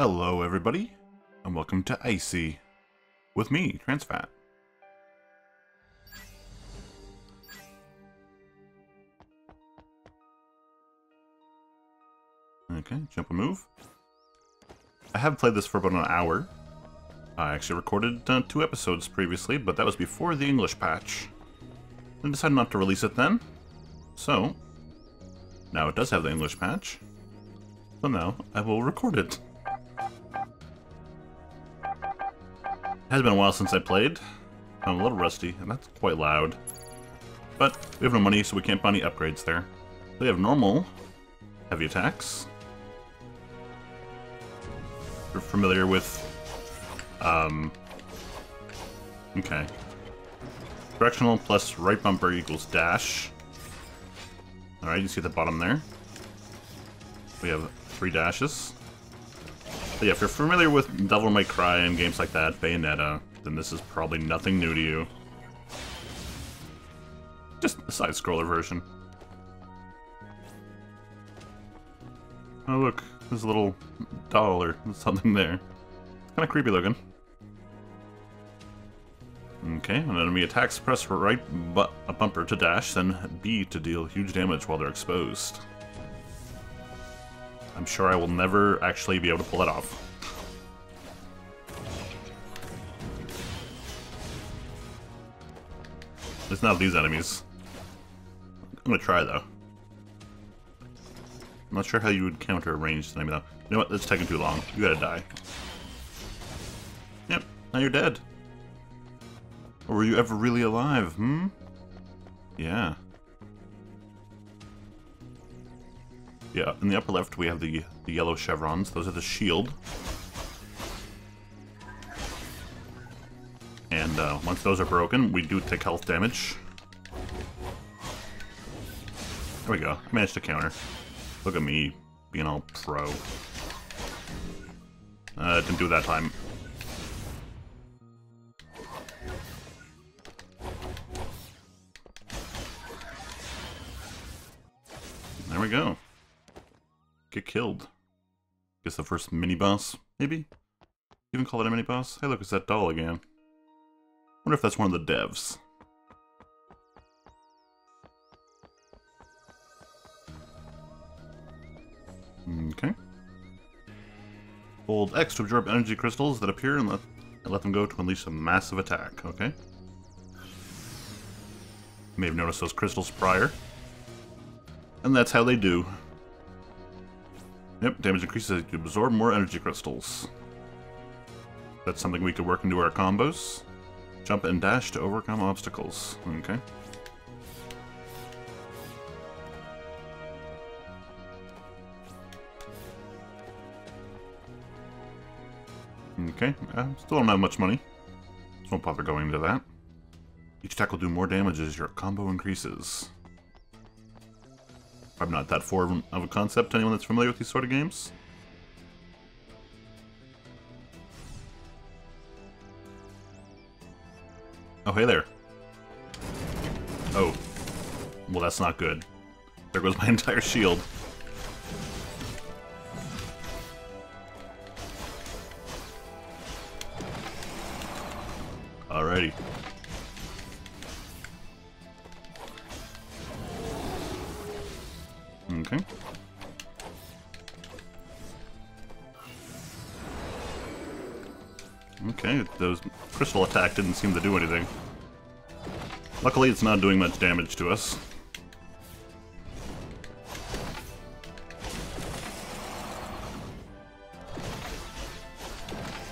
Hello, everybody, and welcome to Icy with me, Transfat. Okay, jump and move. I have played this for about an hour. I actually recorded uh, two episodes previously, but that was before the English patch. I decided not to release it then. So, now it does have the English patch. So now I will record it. Has been a while since I played. I'm a little rusty, and that's quite loud. But we have no money, so we can't buy any upgrades there. We have normal heavy attacks. You're familiar with... Um... Okay. Directional plus right bumper equals dash. Alright, you see the bottom there. We have three dashes. But yeah, if you're familiar with Devil May Cry and games like that, Bayonetta, then this is probably nothing new to you. Just a side-scroller version. Oh look, there's a little doll or something there. Kind of creepy looking. Okay, an enemy attacks, press right bu a bumper to dash, then B to deal huge damage while they're exposed. I'm sure I will never actually be able to pull that off. It's not these enemies. I'm gonna try though. I'm not sure how you would counter a ranged enemy though. You know what? That's taking too long. You gotta die. Yep, now you're dead. Or were you ever really alive, hmm? Yeah. Yeah, in the upper left we have the, the yellow chevrons. Those are the shield. And uh, once those are broken, we do take health damage. There we go. Managed to counter. Look at me being all pro. Uh, didn't do that time. There we go. Get killed. Guess the first mini-boss, maybe? Even call it a mini-boss? Hey look, it's that doll again. wonder if that's one of the devs. Okay. Hold X to absorb energy crystals that appear and let, and let them go to unleash a massive attack. Okay. You may have noticed those crystals prior. And that's how they do. Yep, damage increases as you absorb more energy crystals. That's something we could work into our combos. Jump and dash to overcome obstacles. Okay. Okay, uh, still don't have much money. So won't bother going into that. Each attack will do more damage as your combo increases. I'm not that foreign of a concept anyone that's familiar with these sort of games. Oh, hey there. Oh. Well, that's not good. There goes my entire shield. Alrighty. Okay, those crystal attack didn't seem to do anything. Luckily, it's not doing much damage to us.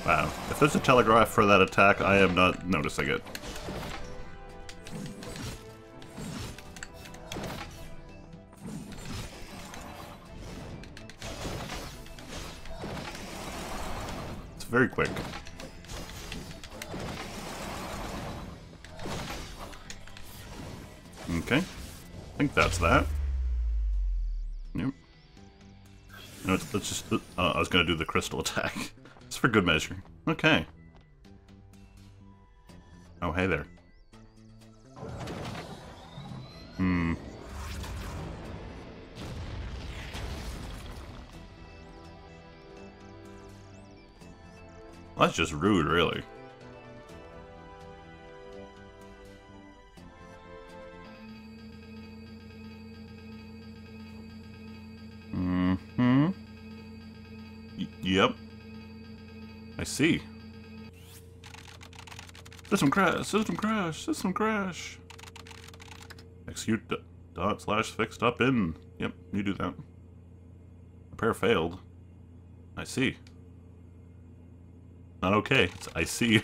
Wow. If there's a telegraph for that attack, I am not noticing it. It's very quick. Okay. I think that's that. Nope. No, let's just... Uh, I was going to do the crystal attack. It's for good measure. Okay. Oh, hey there. Hmm. That's just rude, really. See. System crash, system crash, system crash. Execute dot slash fixed up in. Yep, you do that. Repair failed. I see. Not okay. It's I see.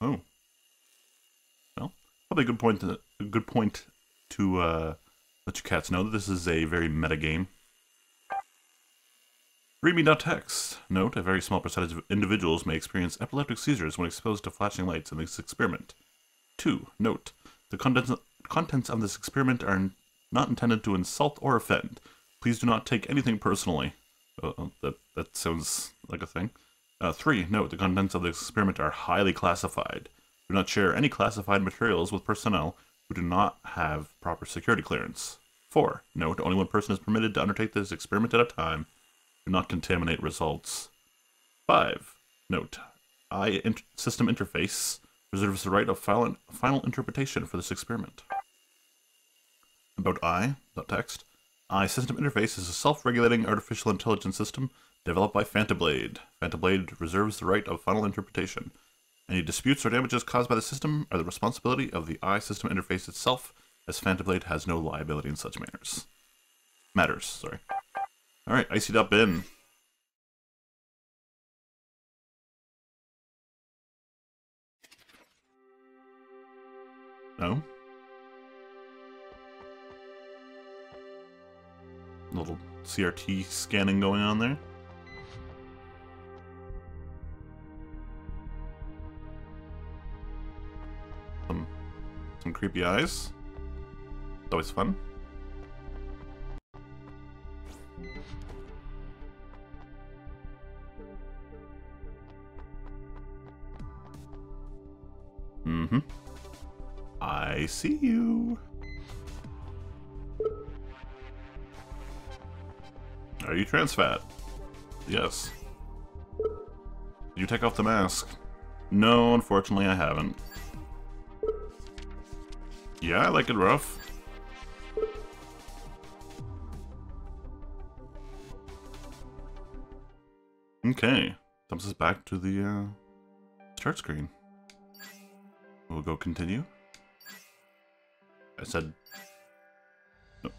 Oh. Well, probably a good point to a good point to uh, let your cats know that this is a very meta game. Readme.text. Note, a very small percentage of individuals may experience epileptic seizures when exposed to flashing lights in this experiment. 2. Note, the contents, contents of this experiment are not intended to insult or offend. Please do not take anything personally. Uh, that, that sounds like a thing. Uh, 3. Note, the contents of this experiment are highly classified. Do not share any classified materials with personnel do not have proper security clearance. 4. Note, only one person is permitted to undertake this experiment at a time do not contaminate results. 5. Note, I system interface reserves the right of final, final interpretation for this experiment. About I, text. I system interface is a self-regulating artificial intelligence system developed by Fantablade. Fantablade reserves the right of final interpretation. Any disputes or damages caused by the system are the responsibility of the I system interface itself, as Fantablade has no liability in such matters. Matters, sorry. Alright, iced up in. No? Little CRT scanning going on there. Creepy eyes. It's Always fun. Mm-hmm. I see you. Are you trans fat? Yes. Did you take off the mask? No, unfortunately I haven't. Yeah, I like it rough. Okay. Dumps us back to the uh, start screen. We'll go continue. I said... No.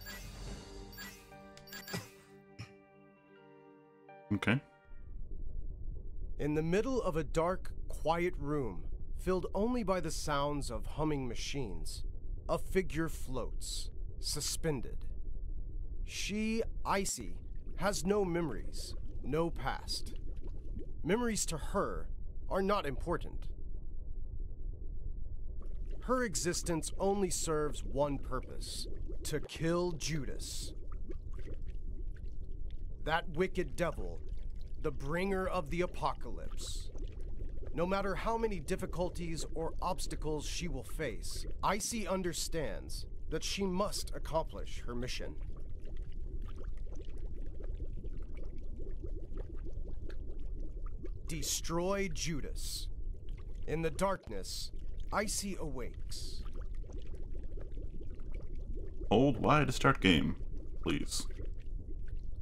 Okay. In the middle of a dark, quiet room, filled only by the sounds of humming machines, a figure floats, suspended. She, Icy, has no memories, no past. Memories to her are not important. Her existence only serves one purpose to kill Judas. That wicked devil, the bringer of the apocalypse. No matter how many difficulties or obstacles she will face, Icy understands that she must accomplish her mission. Destroy Judas. In the darkness, Icy awakes. Hold Y to start game, please.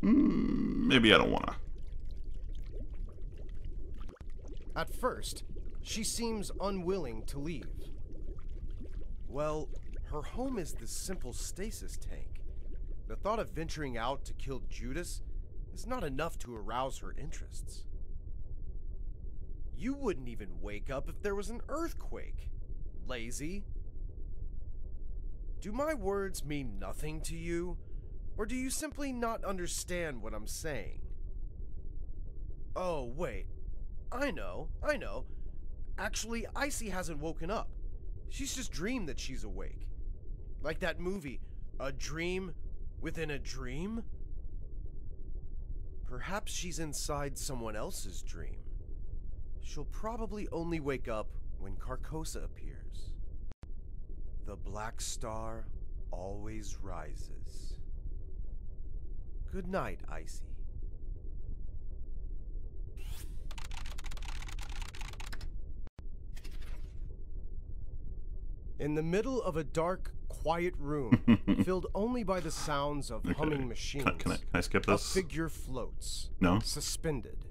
Mm, maybe I don't wanna. At first, she seems unwilling to leave. Well, her home is this simple stasis tank. The thought of venturing out to kill Judas is not enough to arouse her interests. You wouldn't even wake up if there was an earthquake. Lazy. Do my words mean nothing to you? Or do you simply not understand what I'm saying? Oh, wait. I know, I know. Actually, Icy hasn't woken up. She's just dreamed that she's awake. Like that movie, A Dream Within a Dream? Perhaps she's inside someone else's dream. She'll probably only wake up when Carcosa appears. The Black Star always rises. Good night, Icy. In the middle of a dark, quiet room, filled only by the sounds of Okay. humming machines, Can, can I, can I skip a this? figure floats, No? suspended.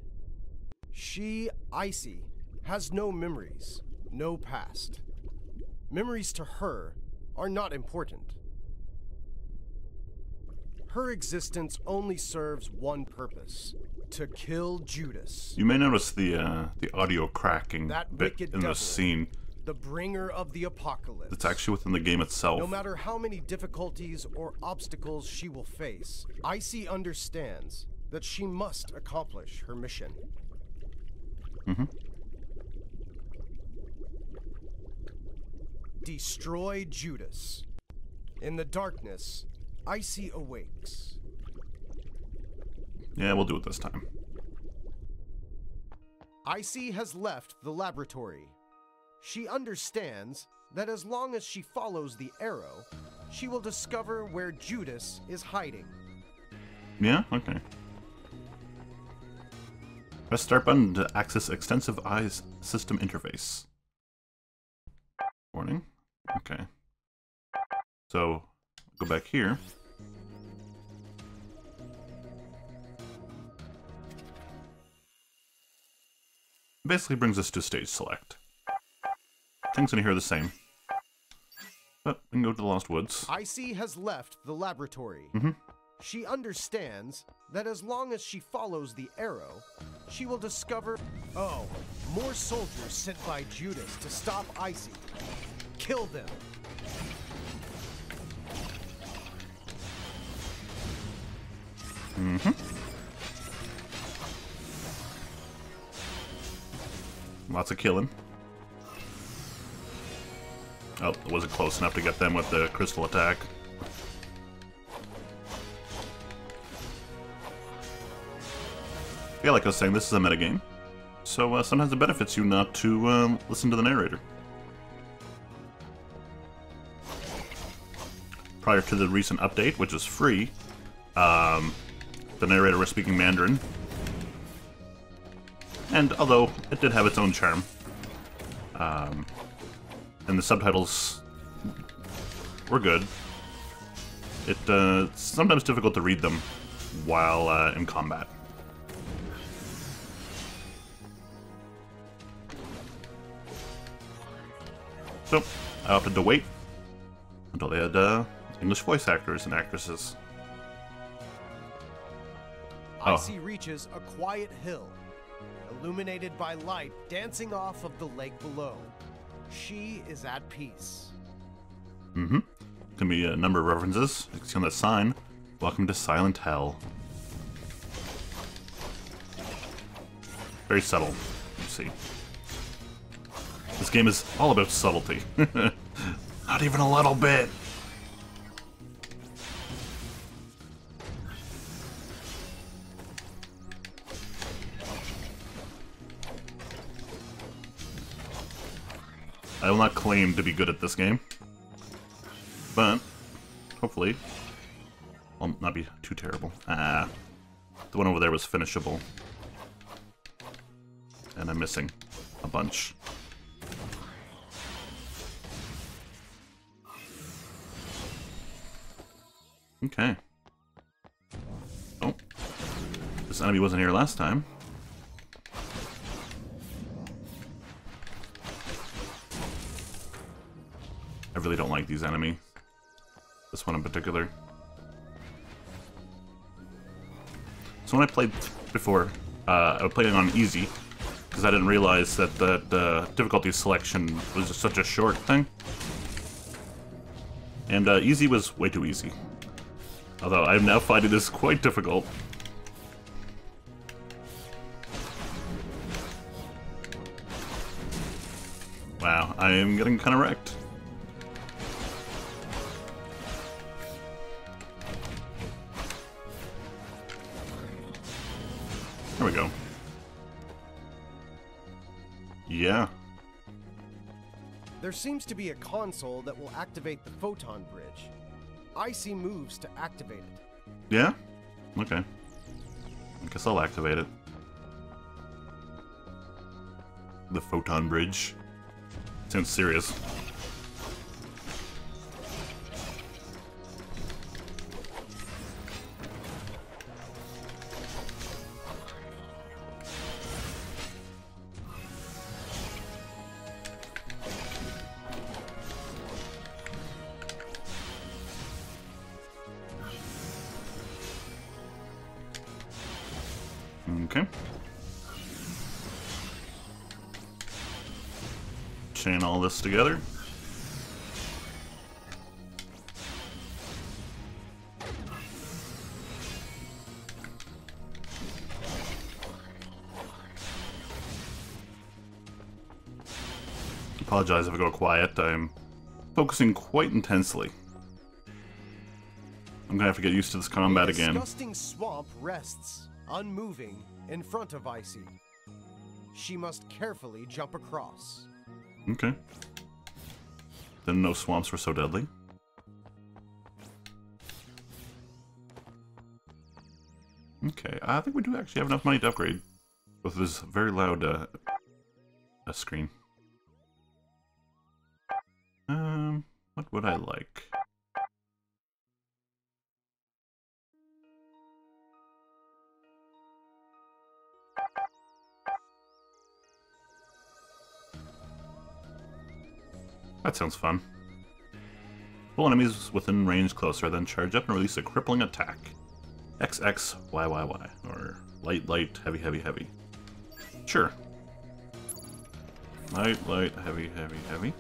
She, Icy, has no memories, no past. Memories to her are not important. Her existence only serves one purpose to kill Judas, You may notice the uh, the audio cracking That bit in devil. this scene. The bringer of the apocalypse. It's actually within the game itself. No matter how many difficulties or obstacles she will face, Icy understands that she must accomplish her mission. Mm-hmm. Destroy Judas. In the darkness, Icy awakes. Yeah, we'll do it this time. Icy has left the laboratory. She understands that as long as she follows the arrow, she will discover where Judas is hiding. Yeah? Okay. Press start button to access extensive eyes system interface. Warning. Okay. So, go back here. Basically brings us to stage select. Things in here are the same. But we can go to the Lost Woods. Icy has left the laboratory. Mhm. She understands that as long as she follows the arrow, she will discover. Oh, more soldiers sent by Judas to stop Icy. Kill them. Lots of killing. Oh, it wasn't close enough to get them with the crystal attack. Yeah, like I was saying, this is a metagame. So uh, sometimes it benefits you not to um, listen to the narrator. Prior to the recent update, which is free, um, the narrator was speaking Mandarin, and although it did have its own charm, um, and the subtitles were good, it uh, it's sometimes difficult to read them while uh, in combat. So I opted to wait until they had uh, English voice actors and actresses. Oh. Icy reaches a quiet hill, illuminated by light dancing off of the lake below. She is at peace. Mm-hmm. Can be a number of references. You can see on that sign. Welcome to Silent Hell. Very subtle. Let's see. This game is all about subtlety. Not even a little bit. I will not claim to be good at this game. But, hopefully, I'll not be too terrible. Ah, the one over there was finishable. And I'm missing a bunch. Okay. Oh. This enemy wasn't here last time. Really don't like these enemies. This one in particular. So when I played before, uh, I played it on easy, because I didn't realize that the, the difficulty selection was such a short thing. And uh, easy was way too easy. Although I'm now finding this quite difficult. Wow, I am getting kind of wrecked. There we go. Yeah. There seems to be a console that will activate the photon bridge. I see moves to activate it. Yeah? Okay. I guess I'll activate it. The photon bridge. Sounds serious. Together. Apologize if I go quiet. I'm focusing quite intensely. I'm gonna have to get used to this combat a again. disgusting swamp rests, unmoving, in front of Icy. She must carefully jump across. Okay. Didn't know swamps were so deadly. Okay, I think we do actually have enough money to upgrade with this very loud uh, uh, screen. Um, what would I like? That sounds fun. Pull enemies within range closer, then charge up and release a crippling attack. XXYYY, or light, light, heavy, heavy, heavy. Sure. Light, light, heavy, heavy, heavy.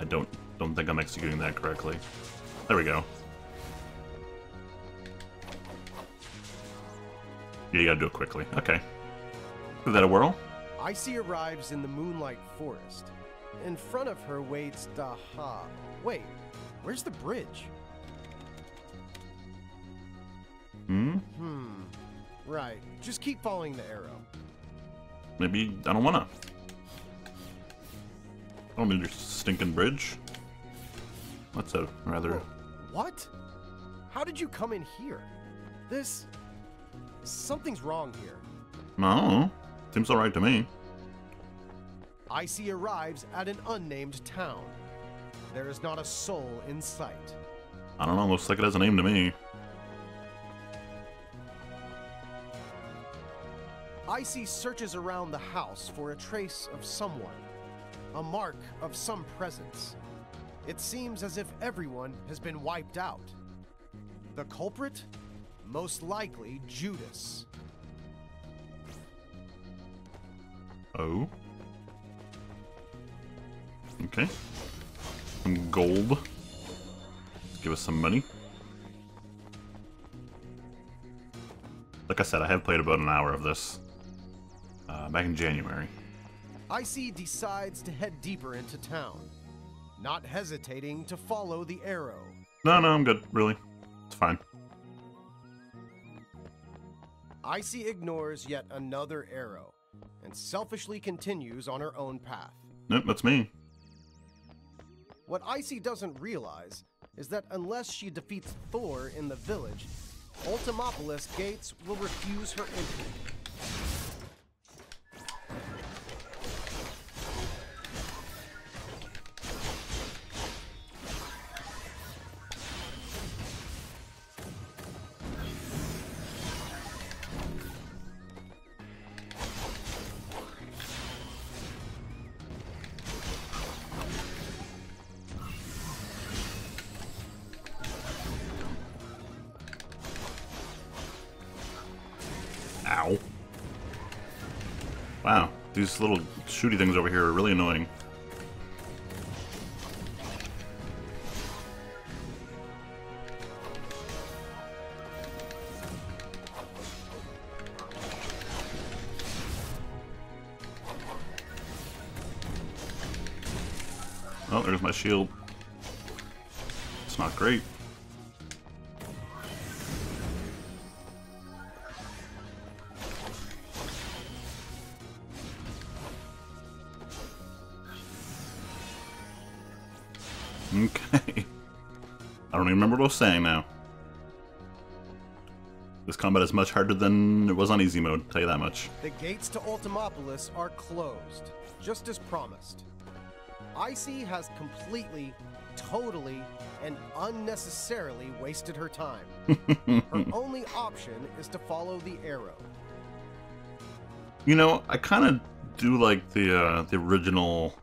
I don't don't think I'm executing that correctly. There we go. Yeah, you gotta do it quickly. Okay. Give that a whirl. I Icy arrives in the Moonlight Forest. In front of her waits Daha. Wait, where's the bridge? Hmm? Hmm. Right. Just keep following the arrow. Maybe I don't wanna. I don't need your stinking bridge. That's a rather. What? How did you come in here? This. Something's wrong here. No, seems alright to me. Icy arrives at an unnamed town. There is not a soul in sight. I don't know. Looks like it has a name to me. Icy searches around the house for a trace of someone, a mark of some presence. It seems as if everyone has been wiped out. The culprit? Most likely Judas. Oh. Okay. Some gold. Give us some money. Like I said, I have played about an hour of this. Uh, back in January. Icy decides to head deeper into town, not hesitating to follow the arrow. No, no, I'm good, really. It's fine. Icy ignores yet another arrow and selfishly continues on her own path. Nope, that's me. What Icy doesn't realize is that unless she defeats Thor in the village, Ultimopolis Gates will refuse her entry. Wow, these little shooty things over here are really annoying. Oh, there's my shield. It's not great. Saying now. This combat is much harder than it was on easy mode, tell you that much. The gates to Ultimopolis are closed, just as promised. Icy has completely, totally, and unnecessarily wasted her time. her only option is to follow the arrow. You know, I kind of do like the uh, the original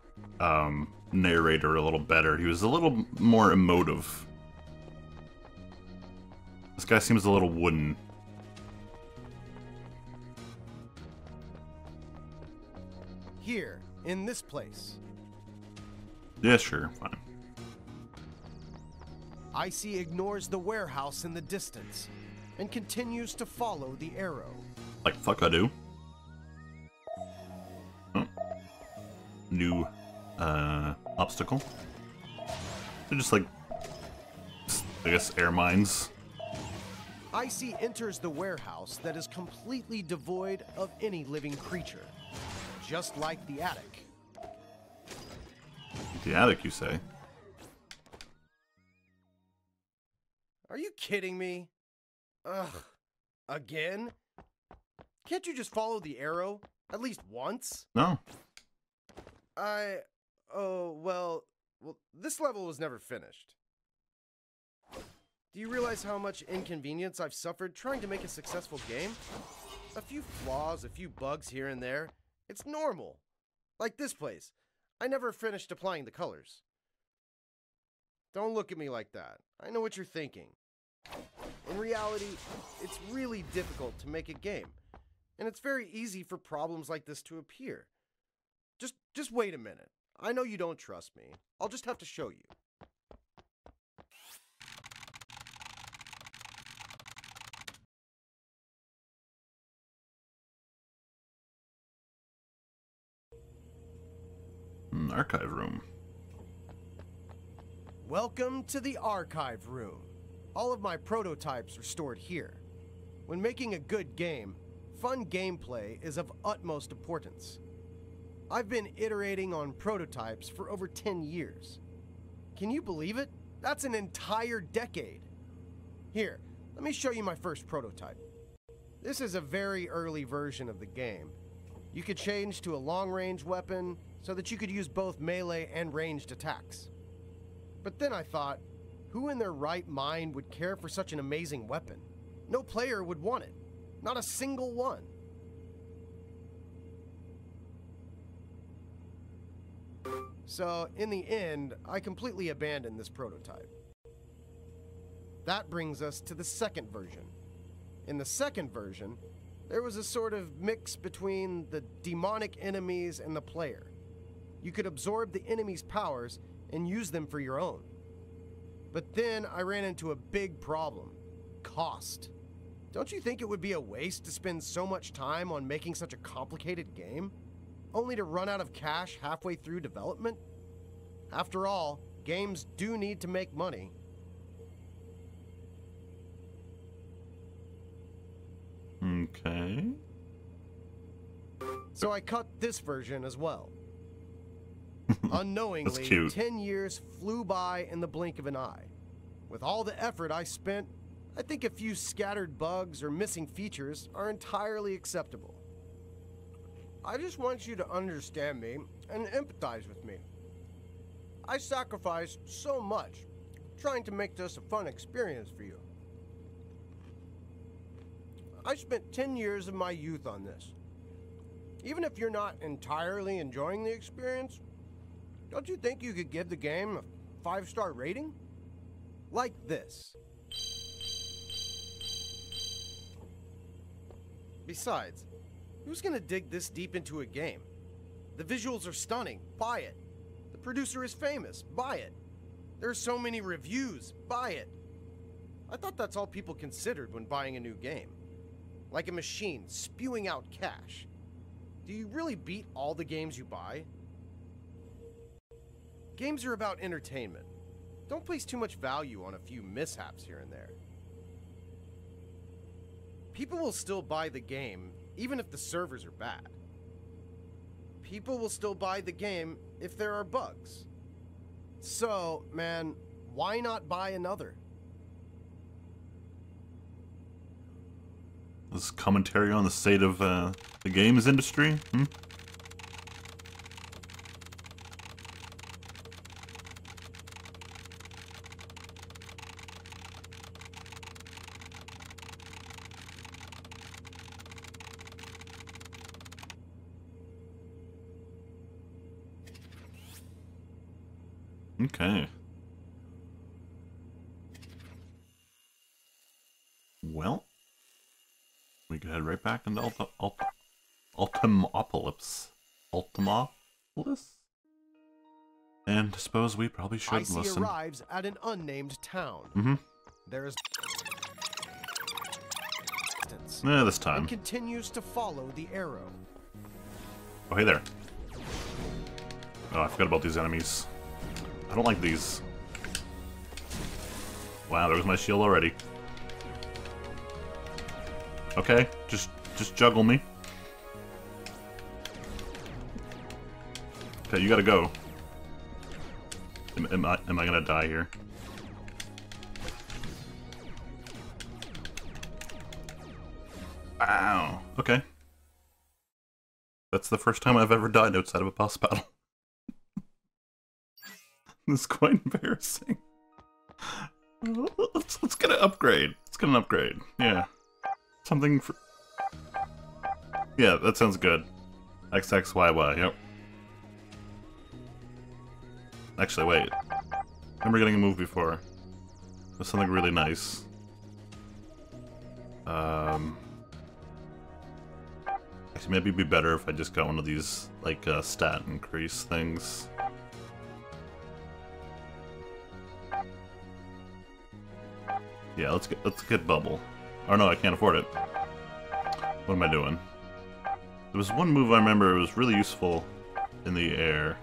um, narrator a little better. He was a little more emotive. This guy seems a little wooden. Here, in this place. Yeah, sure, fine. Icy ignores the warehouse in the distance and continues to follow the arrow. Like fuck I do. Oh. New uh, obstacle. They're just like, I guess, air mines. Icy enters the warehouse that is completely devoid of any living creature, just like the attic. The attic, you say? Are you kidding me? Ugh. Again? Can't you just follow the arrow? At least once? No. I. Oh, well. Well, this level was never finished. Do you realize how much inconvenience I've suffered trying to make a successful game? A few flaws, a few bugs here and there. It's normal. Like this place. I never finished applying the colors. Don't look at me like that. I know what you're thinking. In reality, it's really difficult to make a game, and it's very easy for problems like this to appear. Just just wait a minute. I know you don't trust me. I'll just have to show you. Archive room. Welcome to the archive room. All of my prototypes are stored here. When making a good game, fun gameplay is of utmost importance. I've been iterating on prototypes for over 10 years. Can you believe it? That's an entire decade. Here, let me show you my first prototype. This is a very early version of the game. You could change to a long-range weapon so that you could use both melee and ranged attacks. But then I thought, who in their right mind would care for such an amazing weapon? No player would want it. Not a single one. So, in the end, I completely abandoned this prototype. That brings us to the second version. In the second version, there was a sort of mix between the demonic enemies and the player. You could absorb the enemy's powers and use them for your own. But then I ran into a big problem cost. Don't you think it would be a waste to spend so much time on making such a complicated game? Only to run out of cash halfway through development? After all, games do need to make money. Okay. So I cut this version as well. Unknowingly, cute. 10 years flew by in the blink of an eye. With all the effort I spent, I think a few scattered bugs or missing features are entirely acceptable. I just want you to understand me and empathize with me. I sacrificed so much trying to make this a fun experience for you. I spent 10 years of my youth on this. Even if you're not entirely enjoying the experience, don't you think you could give the game a five star rating? Like this. Besides, who's gonna dig this deep into a game? The visuals are stunning, buy it. The producer is famous, buy it. There are so many reviews, buy it. I thought that's all people considered when buying a new game. Like a machine spewing out cash. Do you really beat all the games you buy? Games are about entertainment. Don't place too much value on a few mishaps here and there. People will still buy the game, even if the servers are bad. People will still buy the game if there are bugs. So, man, why not buy another? This commentary on the state of uh, the games industry? Hmm? Okay. Well, we can head right back into Ulta, Ulta, Ultimopolis. Ultimopolis? And I suppose we probably should Icy listen. arrives at an unnamed town. Mm-hmm. There is Yeah, this time. and continues to follow the arrow. Oh, hey there. Oh, I forgot about these enemies. I don't like these. Wow, there was my shield already. Okay, just just juggle me. Okay, you gotta go. Am, am I am I gonna die here? Wow. Okay. That's the first time I've ever died outside of a boss battle. is quite embarrassing. Let's, let's get an upgrade. Let's get an upgrade. Yeah. Something for... Yeah, that sounds good. XXYY, yep. Actually, wait. I remember getting a move before. Was something really nice. Um... Actually, maybe it'd be better if I just got one of these, like, uh, stat increase things. Yeah, let's get let's get bubble. Oh no, I can't afford it. What am I doing? There was one move I remember it was really useful in the air.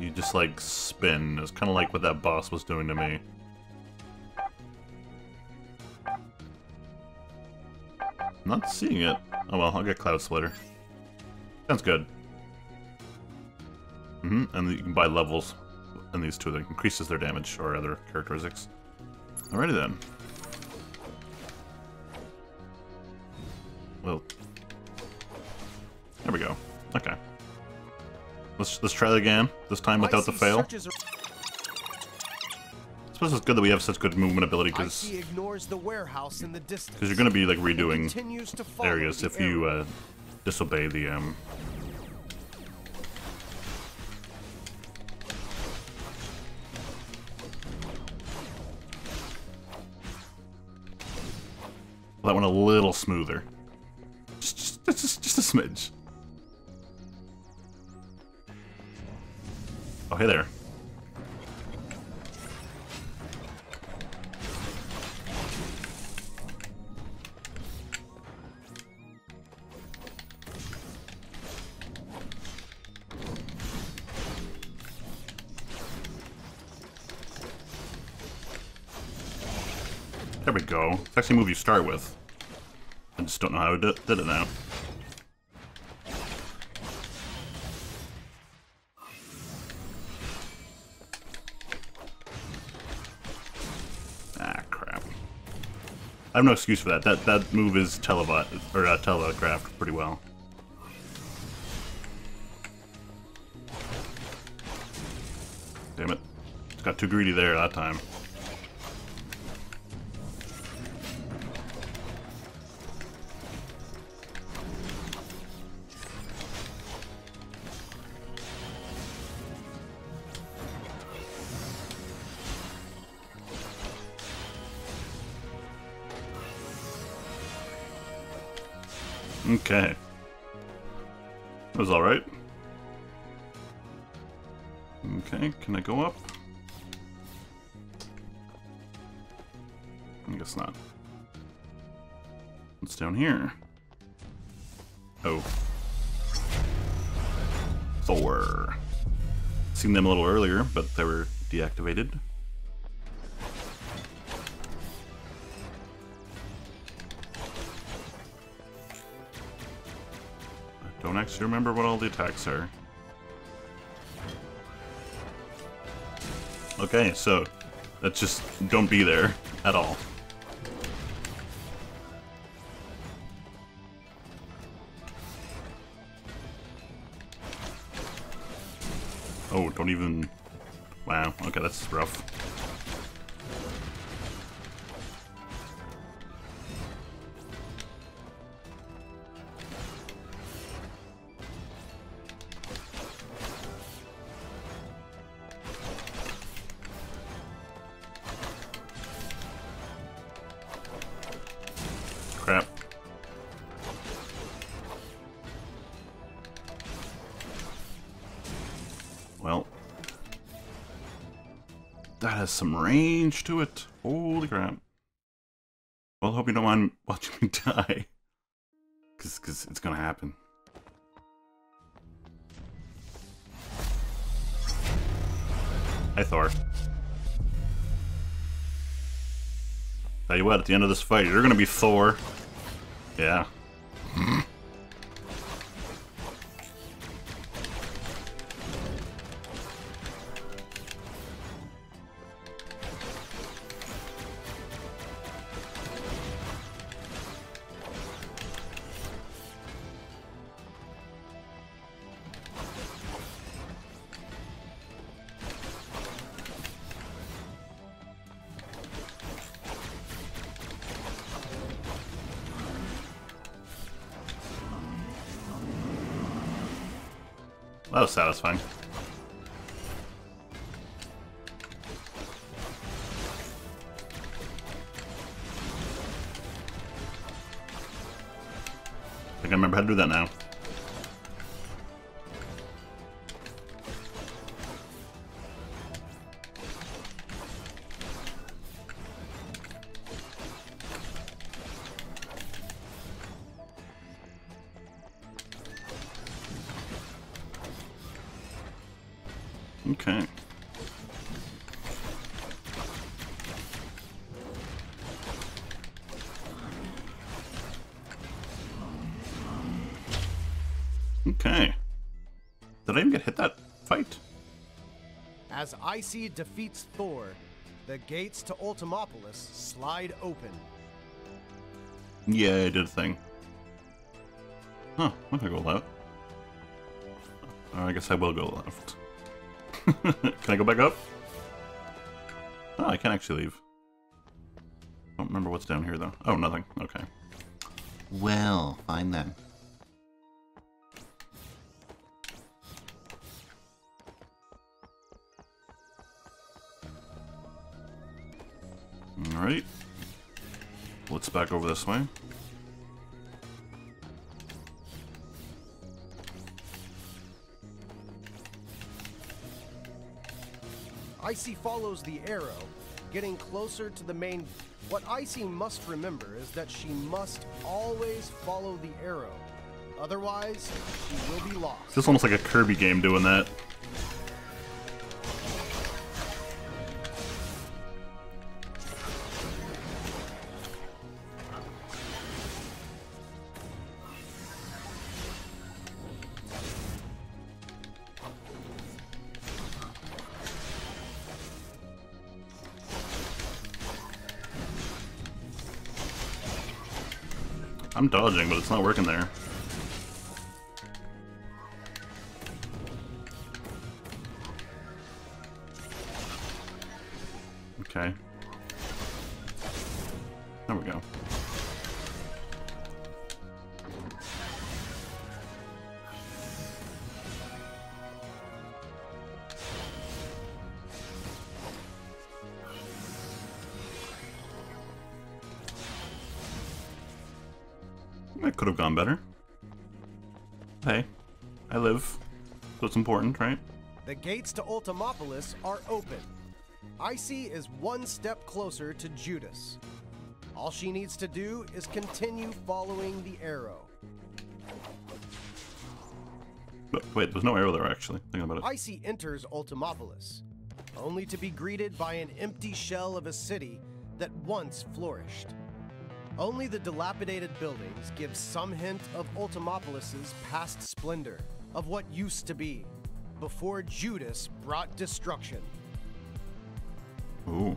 You just like spin. It was kind of like what that boss was doing to me. Not seeing it. Oh well, I'll get Cloud Splitter. Sounds good. Mm hmm and you can buy levels in these two that increases their damage or other characteristics. Alrighty then. Well, there we go. Okay. Let's let's try that again. This time without the fail. I suppose it's good that we have such good movement ability because Icy ignores the warehouse in the distance. you're going to be like redoing continues to follow areas if you uh, disobey the um. That one a little smoother. Just, just, just, just a smidge. Oh, hey there. There we go. It's actually a move you start with. I just don't know how I did, it now. Ah, crap. I have no excuse for that. That that move is televi or uh, pretty well. Damn it. It's got too greedy there that time. Okay. That was alright. Okay, can I go up? I guess not. What's down here? Oh. Thor. Seen them a little earlier, but they were deactivated. You remember what all the attacks are? Okay, so that's just don't be there at all. Oh, don't even... Wow, okay, that's rough. That has some range to it. Holy crap. Well, hope you don't mind watching me die. Because cause it's gonna happen. Hi, Thor. Tell you what, at the end of this fight, you're gonna be Thor. Yeah. Satisfying. I think I remember how to do that now. As Icy defeats Thor, the gates to Ultimopolis slide open. Yeah, I did a thing. Huh, I'm gonna go left. I guess I will go left. can I go back up? Oh, I can actually leave. Don't remember what's down here though. Oh, nothing. Okay. Well, fine then. Alright. Let's back over this way. Icy follows the arrow, getting closer to the main. What Icy must remember is that she must always follow the arrow. Otherwise, she will be lost. This is almost like a Kirby game doing that. I'm dodging, but it's not working there. Okay. There we go. Could have gone better. Hey, I live. So it's important, right? The gates to Ultimopolis are open. Icy is one step closer to Judas. All she needs to do is continue following the arrow. But wait, there's no arrow there actually. Think about it. Icy enters Ultimopolis, only to be greeted by an empty shell of a city that once flourished. Only the dilapidated buildings give some hint of Ultimopolis's past splendor, of what used to be, before Judas brought destruction. Ooh.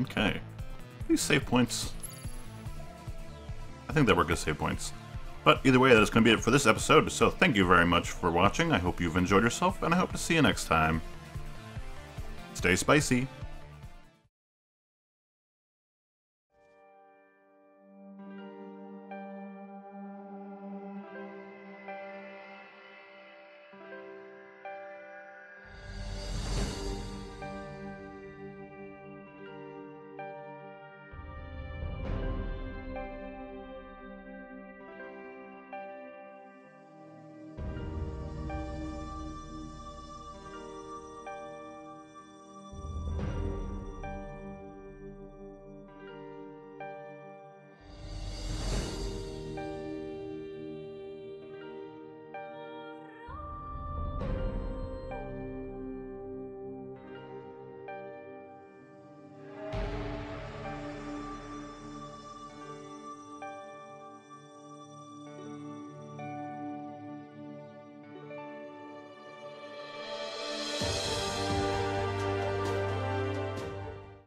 Okay. These save points. I think they were good save points. But either way, that is going to be it for this episode, so thank you very much for watching. I hope you've enjoyed yourself, and I hope to see you next time. Stay spicy.